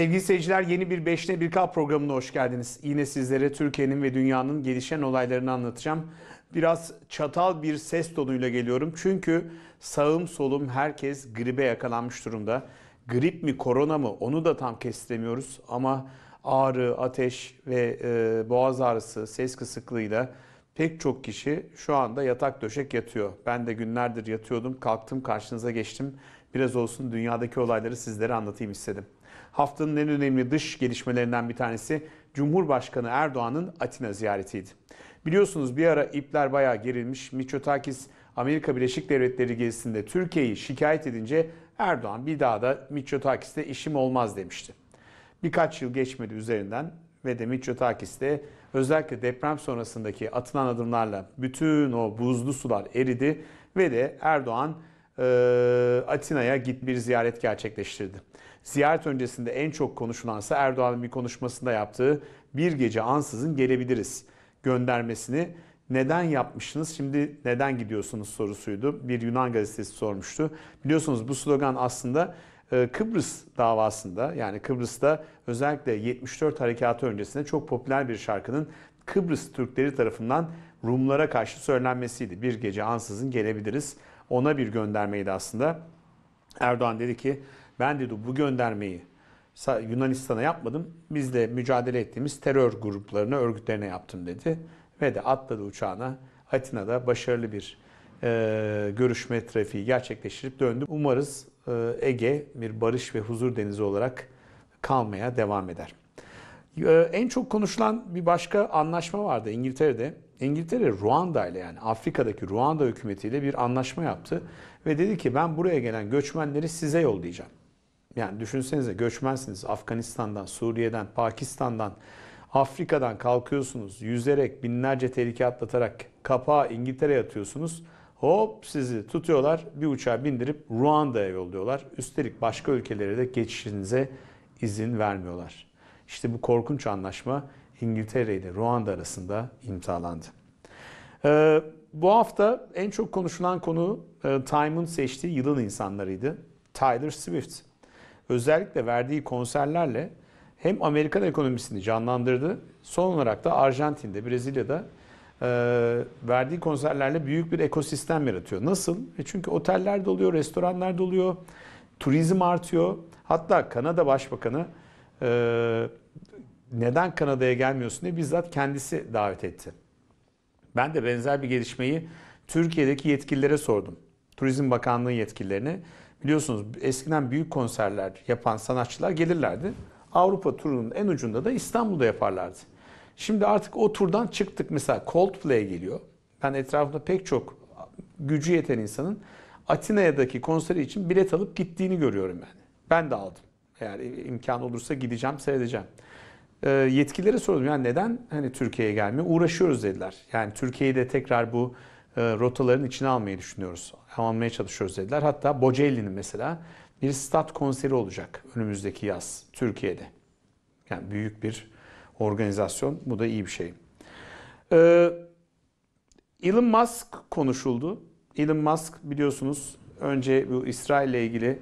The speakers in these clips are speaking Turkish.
Sevgili seyirciler yeni bir 5'te 1K programına hoş geldiniz. Yine sizlere Türkiye'nin ve dünyanın gelişen olaylarını anlatacağım. Biraz çatal bir ses tonuyla geliyorum. Çünkü sağım solum herkes gribe yakalanmış durumda. Grip mi korona mı onu da tam kestiremiyoruz. Ama ağrı, ateş ve e, boğaz ağrısı, ses kısıklığıyla pek çok kişi şu anda yatak döşek yatıyor. Ben de günlerdir yatıyordum, kalktım karşınıza geçtim. Biraz olsun dünyadaki olayları sizlere anlatayım istedim. Haftanın en önemli dış gelişmelerinden bir tanesi Cumhurbaşkanı Erdoğan'ın Atina ziyaretiydi. Biliyorsunuz bir ara ipler bayağı gerilmiş. Mitsotakis Amerika Birleşik Devletleri gezisinde Türkiye'yi şikayet edince Erdoğan bir daha da Mitsotakis'le işim olmaz demişti. Birkaç yıl geçmedi üzerinden ve de Mitsotakis de özellikle deprem sonrasındaki atılan adımlarla bütün o buzlu sular eridi ve de Erdoğan e, Atina'ya git bir ziyaret gerçekleştirdi. Ziyaret öncesinde en çok konuşulansa Erdoğan'ın bir konuşmasında yaptığı bir gece ansızın gelebiliriz göndermesini neden yapmışsınız şimdi neden gidiyorsunuz sorusuydu. Bir Yunan gazetesi sormuştu. Biliyorsunuz bu slogan aslında e, Kıbrıs davasında yani Kıbrıs'ta özellikle 74 harekatı öncesinde çok popüler bir şarkının Kıbrıs Türkleri tarafından Rumlara karşı söylenmesiydi. Bir gece ansızın gelebiliriz. Ona bir göndermeydi aslında. Erdoğan dedi ki ben dedi bu göndermeyi Yunanistan'a yapmadım. Bizle mücadele ettiğimiz terör gruplarına, örgütlerine yaptım dedi. Ve de atladı uçağına. Atina'da başarılı bir e, görüşme trafiği gerçekleştirip döndü. Umarız e, Ege bir barış ve huzur denizi olarak kalmaya devam eder. E, en çok konuşulan bir başka anlaşma vardı İngiltere'de. İngiltere Ruanda ile yani Afrika'daki Ruanda hükümetiyle bir anlaşma yaptı ve dedi ki ben buraya gelen göçmenleri size yollayacağım. Yani düşünsenize göçmensiniz Afganistan'dan, Suriye'den, Pakistan'dan, Afrika'dan kalkıyorsunuz yüzerek binlerce tehlike atlatarak kapağı İngiltere'ye atıyorsunuz. Hop sizi tutuyorlar bir uçağa bindirip Ruanda'ya yolluyorlar. Üstelik başka ülkelere de geçişinize izin vermiyorlar. İşte bu korkunç anlaşma İngiltere ile Ruanda arasında imzalandı. Ee, bu hafta en çok konuşulan konu e, Time'ın seçtiği yılın insanlarıydı. Tyler Swift. Özellikle verdiği konserlerle hem Amerikan ekonomisini canlandırdı, son olarak da Arjantin'de, Brezilya'da e, verdiği konserlerle büyük bir ekosistem yaratıyor. Nasıl? E çünkü oteller doluyor, restoranlar doluyor, turizm artıyor. Hatta Kanada Başbakanı e, neden Kanada'ya gelmiyorsun diye bizzat kendisi davet etti. Ben de benzer bir gelişmeyi Türkiye'deki yetkililere sordum. Turizm Bakanlığı yetkililerine. Biliyorsunuz eskiden büyük konserler yapan sanatçılar gelirlerdi. Avrupa turunun en ucunda da İstanbul'da yaparlardı. Şimdi artık o turdan çıktık. Mesela Coldplay geliyor. Ben etrafımda pek çok gücü yeten insanın Atina'daki konseri için bilet alıp gittiğini görüyorum yani. Ben de aldım. Eğer imkan olursa gideceğim, seyredeceğim. E, yetkililere sordum yani neden hani Türkiye'ye gelmiyor? Uğraşıyoruz dediler. Yani Türkiye'yi de tekrar bu e, rotaların içine almayı düşünüyoruz. Almaya çalışıyoruz dediler. Hatta Bocelli'nin mesela bir stat konseri olacak önümüzdeki yaz Türkiye'de. Yani büyük bir organizasyon. Bu da iyi bir şey. Ee, Elon Musk konuşuldu. Elon Musk biliyorsunuz önce bu İsrail ile ilgili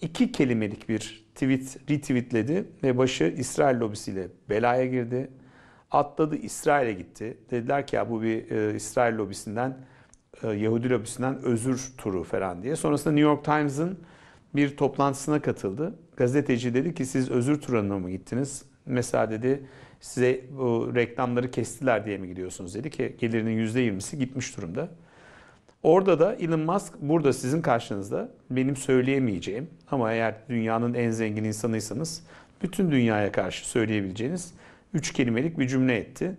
iki kelimelik bir tweet retweetledi ve başı İsrail lobisiyle belaya girdi. Atladı İsrail'e gitti. Dediler ki ya bu bir e, İsrail lobisinden e, Yahudi lobisinden özür turu falan diye. Sonrasında New York Times'ın bir toplantısına katıldı. Gazeteci dedi ki siz özür turuna mı gittiniz? Mesela dedi size bu reklamları kestiler diye mi gidiyorsunuz dedi ki gelirinin %20'si gitmiş durumda. Orada da Elon Musk burada sizin karşınızda benim söyleyemeyeceğim ama eğer dünyanın en zengin insanıysanız bütün dünyaya karşı söyleyebileceğiniz üç kelimelik bir cümle etti.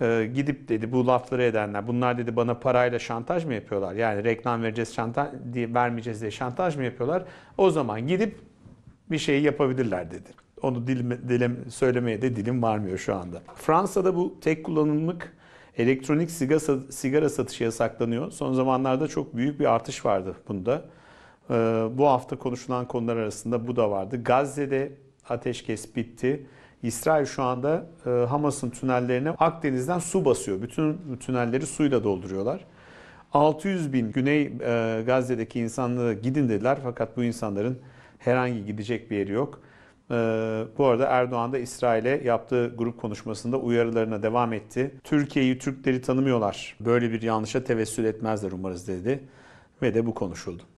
Ee, gidip dedi bu lafları edenler bunlar dedi bana parayla şantaj mı yapıyorlar? Yani reklam vereceğiz şantaj diye vermeyeceğiz diye şantaj mı yapıyorlar? O zaman gidip bir şey yapabilirler dedi. Onu dilim, dilim söylemeye de dilim varmıyor şu anda. Fransa'da bu tek kullanımlık elektronik sigara, sigara satışı yasaklanıyor. Son zamanlarda çok büyük bir artış vardı bunda. Ee, bu hafta konuşulan konular arasında bu da vardı. Gazze'de ateşkes bitti. İsrail şu anda e, Hamas'ın tünellerine Akdeniz'den su basıyor. Bütün tünelleri suyla dolduruyorlar. 600 bin Güney e, Gazze'deki insanlara gidin dediler fakat bu insanların herhangi gidecek bir yeri yok. Ee, bu arada Erdoğan da İsrail'e yaptığı grup konuşmasında uyarılarına devam etti. Türkiye'yi Türkleri tanımıyorlar. Böyle bir yanlışa tevessül etmezler umarız dedi. Ve de bu konuşuldu.